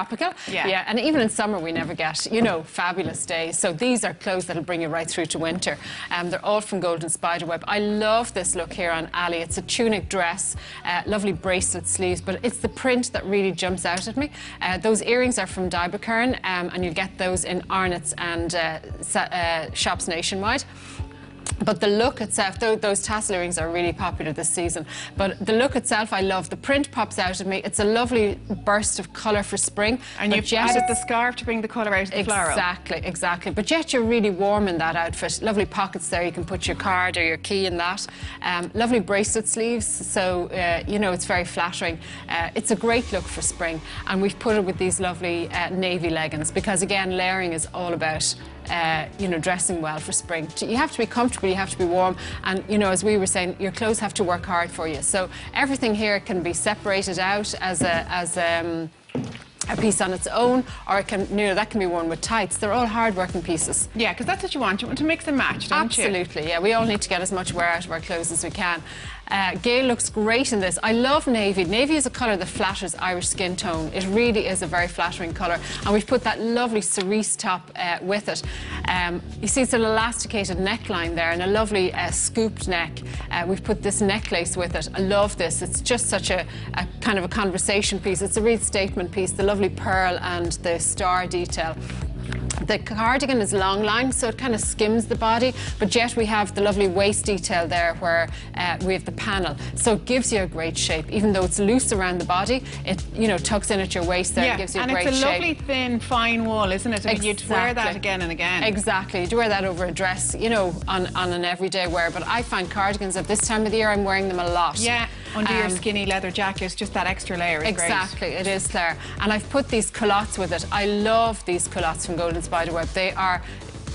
tropical. Yeah. Yeah, and even in summer we never get, you know, fabulous days. So these are clothes that'll bring you right through to winter. Um, they're all from Golden Spiderweb. I love this look here on Ali. It's a tunic dress, uh, lovely bracelet sleeves, but it's the print that really jumps out at me. Uh, those earrings are from Dyrberg/Kern, um, and you'll get those in Arnott's and uh, uh, shops nationwide. But the look itself, tho- those tassel earrings are really popular this season. But the look itself, I love. The print pops out at me. It's a lovely burst of colour for spring. And you've yet added the scarf to bring the colour out of the floral. Exactly, exactly. But yet you're really warm in that outfit. Lovely pockets there. You can put your card or your key in that. Um, lovely bracelet sleeves. So, uh, you know, it's very flattering. Uh, it's a great look for spring. And we've put it with these lovely uh, navy leggings because, again, layering is all about. Uh, you know, dressing well for spring. You have to be comfortable, you have to be warm, and you know, as we were saying, your clothes have to work hard for you. So everything here can be separated out as a as um, a piece on its own, or it can, you know, that can be worn with tights. They're all hard-working pieces. Yeah, because that's what you want. You want to mix and match, don't you? Absolutely, yeah. We all need to get as much wear out of our clothes as we can. Uh, Gail looks great in this. I love navy. Navy is a colour that flatters Irish skin tone. It really is a very flattering colour. And we've put that lovely cerise top uh, with it. Um, you see it's an elasticated neckline there and a lovely uh, scooped neck. Uh, we've put this necklace with it. I love this. It's just such a, a kind of a conversation piece. It's a real statement piece. The lovely pearl and the star detail. The cardigan is long line, so it kind of skims the body, but yet we have the lovely waist detail there where uh, we have the panel. So it gives you a great shape. Even though it's loose around the body, it you know tucks in at your waist there Yeah, and gives you a great shape. and it's a shape. lovely thin, fine wall, isn't it? I mean, you'd wear that again and again. Exactly. You'd wear that over a dress, you know, on, on an everyday wear. But I find cardigans at this time of the year, I'm wearing them a lot. Yeah, under your Um, skinny leather jacket, it's just that extra layer is Exactly, it is Claire. And I've put these culottes with it. I love these culottes from Golden Spiderweb. They are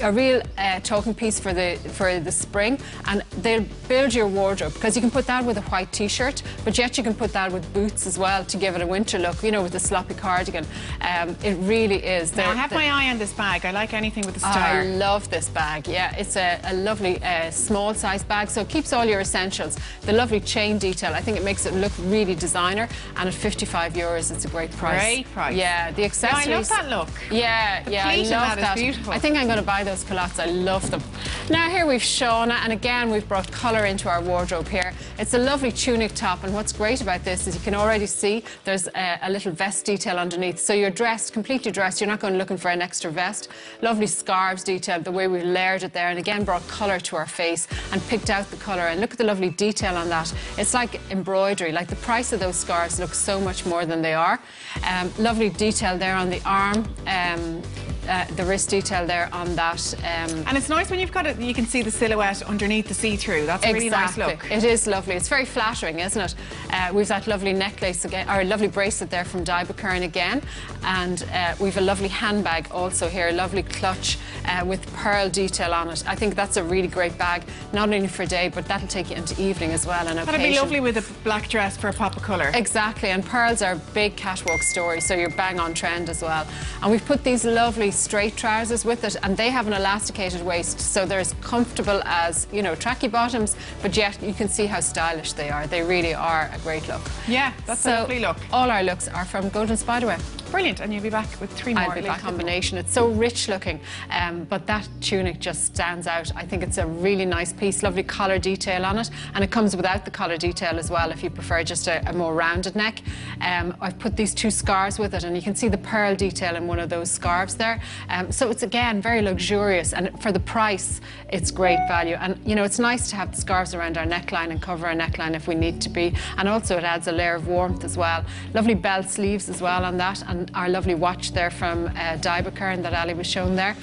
a real uh, talking piece for the for the spring and they'll build your wardrobe because you can put that with a white t-shirt but yet you can put that with boots as well to give it a winter look you know with a sloppy cardigan um, it really is. Now, I have my eye on this bag. I like anything with a I star. I love this bag. Yeah, it's a, a lovely uh, small size bag, so it keeps all your essentials. The lovely chain detail, I think it makes it look really designer. And at 55 euros, it's a great price. Great price. Yeah, the accessories Yeah, I love that look. Yeah, yeah, I love that beautiful. I think I'm going to buy those culottes. I love them. Now here we've Shauna, and again we've brought colour into our wardrobe here. It's a lovely tunic top, and what's great about this is you can already see there's a, a little vest detail underneath. So you're dressed, completely dressed. You're not going looking for an extra vest. Lovely scarves detail, the way we've layered it there, and again brought colour to our face and picked out the colour. And look at the lovely detail on that. It's like embroidery. Like the price of those scarves looks so much more than they are. Um, lovely detail there on the arm. Um, uh, the wrist detail there on that. Um, And it's nice when you've got it, you can see the silhouette underneath the see-through. That's a really nice look. It is lovely. It's very flattering, isn't it? Uh, we've that lovely necklace again, or a lovely bracelet there from Dyrberg/Kern again, and uh, we've a lovely handbag also here, a lovely clutch uh, with pearl detail on it. I think that's a really great bag, not only for day, but that'll take you into evening as well. And That'd be lovely with a black dress for a pop of colour. Exactly, and pearls are a big catwalk story, so you're bang on trend as well. And we've put these lovely straight trousers with it, and they have an elasticated waist, so they're as comfortable as, you know, tracky bottoms, but yet you can see how stylish they are. They really are a great look. Yeah, that's so a lovely look. All our looks are from Golden Spiderweb. Brilliant, and you'll be back with three more. I'll be back combination. It's so rich looking, um, but that tunic just stands out. I think it's a really nice piece, lovely collar detail on it, and it comes without the collar detail as well if you prefer just a, a more rounded neck. Um, I've put these two scarves with it, and you can see the pearl detail in one of those scarves there. Um, so it's again very luxurious, and for the price, it's great value. And you know, it's nice to have the scarves around our neckline and cover our neckline if we need to be, and also it adds a layer of warmth as well. Lovely belt sleeves as well on that, and our lovely watch there from uh, Dyrberg/Kern that Ali was shown there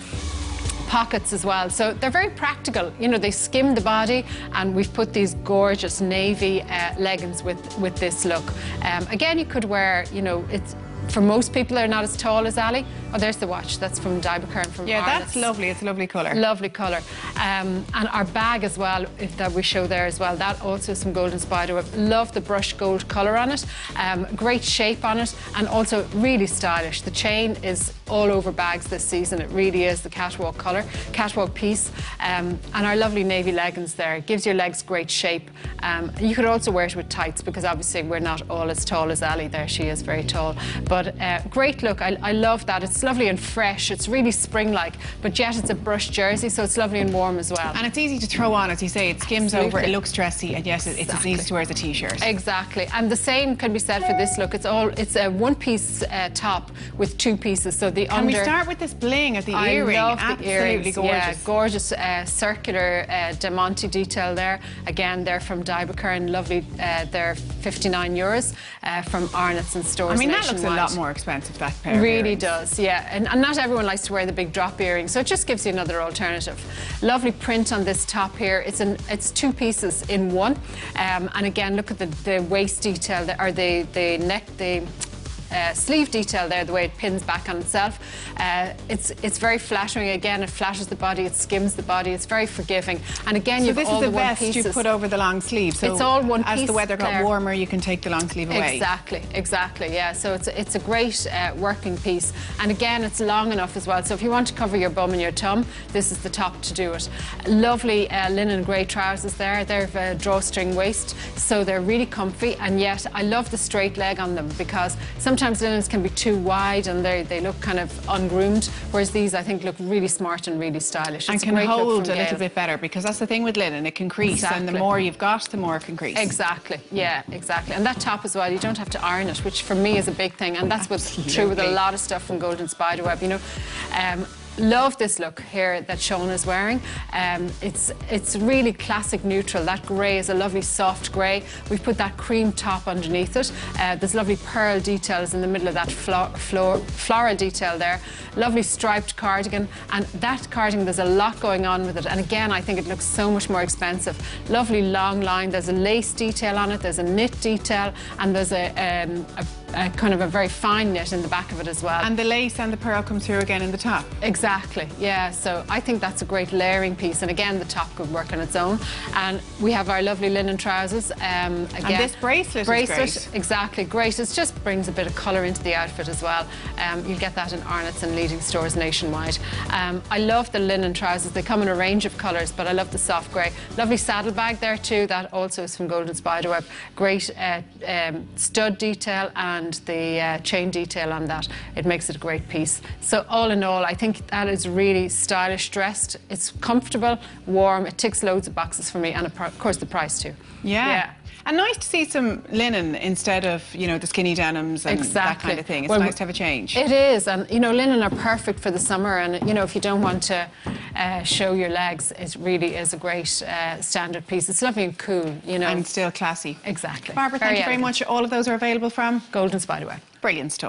pockets as well. So they're very practical. You know, they skim the body, and we've put these gorgeous navy uh, leggings with with this look. Um, again, you could wear. You know, it's. For most people, they're not as tall as Ali. Oh, there's the watch. That's from Dyrberg/Kern from Yeah, that's lovely. It's a lovely colour. Lovely colour. Um, and our bag as well, if that we show there as well, that also is some golden spiderweb. Love the brushed gold colour on it. Um, great shape on it and also really stylish. The chain is all over bags this season. It really is the catwalk colour, catwalk piece. Um, and our lovely navy leggings there. It gives your legs great shape. Um, you could also wear it with tights because obviously we're not all as tall as Ali there. She is very tall. But uh, great look. I, I love that. It's lovely and fresh. It's really spring-like. But yet it's a brushed jersey, so it's lovely and warm as well. And it's easy to throw on, as you say. It skims Absolutely. over, it looks dressy, and yes, it's Exactly. as easy to wear as a t-shirt. Exactly, and the same can be said for this look. It's all it's a one-piece uh, top with two pieces. So the Can under. we start with this bling at the I earring? love the Absolutely earrings. gorgeous. Yeah, gorgeous uh, circular uh, diamanté detail there. Again, they're from Dyrberg/Kern. Lovely. Uh, they're 59 euros uh, from Arnott's and stores I mean, that looks a lot more expensive, that pair Really does, yeah. And, and not everyone likes to wear the big drop earrings, so it just gives you another alternative. Lovely print on this top here. It's an it's two pieces in one. Um, and again, look at the, the waist detail or the the neck the. Uh, sleeve detail there, the way it pins back on itself. Uh, it's it's very flattering. Again, it flatters the body, it skims the body. It's very forgiving. And again, So you've this all is the vest you put over the long sleeve. So It's all one As the weather got there. warmer, you can take the long sleeve away. Exactly, exactly, yeah. So it's, it's a great uh, working piece. And again, it's long enough as well. So if you want to cover your bum and your tum, this is the top to do it. Lovely uh, linen grey trousers there. They're a drawstring waist, so they're really comfy. And yet, I love the straight leg on them because sometimes linens can be too wide and they, they look kind of ungroomed, whereas these, I think, look really smart and really stylish. And It's a can hold a little bit better because that's the thing with linen, it can crease, and the more you've got, the more it can crease. Exactly. Yeah, exactly. And that top as well, you don't have to iron it, which for me is a big thing. And that's what's true with a lot of stuff from Golden Spiderweb, you know. Um, Love this look here that Sean is wearing. Um, it's it's really classic neutral. That grey is a lovely soft grey. We've put that cream top underneath it. Uh, there's lovely pearl details in the middle of that flo flor floral detail there. Lovely striped cardigan. And that cardigan, there's a lot going on with it. And again, I think it looks so much more expensive. Lovely long line. There's a lace detail on it. There's a knit detail. And there's a, um, a, a kind of a very fine knit in the back of it as well. And the lace and the pearl come through again in the top. Exactly, yeah. So I think that's a great layering piece. And again, the top could work on its own. And we have our lovely linen trousers. Um, again, this bracelet is bracelet, exactly, great. It just brings a bit of colour into the outfit as well. Um, you'll get that in Arnott's and leading stores nationwide. Um, I love the linen trousers. They come in a range of colours, but I love the soft grey. Lovely saddle bag there too. That also is from Golden Spiderweb. Great uh, um, stud detail and the uh, chain detail on that. It makes it a great piece. So all in all, I think that is really stylish dressed. It's comfortable, warm. It ticks loads of boxes for me, and of course the price too. Yeah. Yeah. And nice to see some linen instead of, you know, the skinny denims and that kind of thing. It's Well, nice to have a change. It is, and you know, linen are perfect for the summer. And you know, if you don't want to uh, show your legs, it really is a great uh, standard piece. It's lovely and cool, you know. and still classy. exactly. Barbara, thank Very you very much. All of those are available from Golden Spiderweb. Brilliant stuff.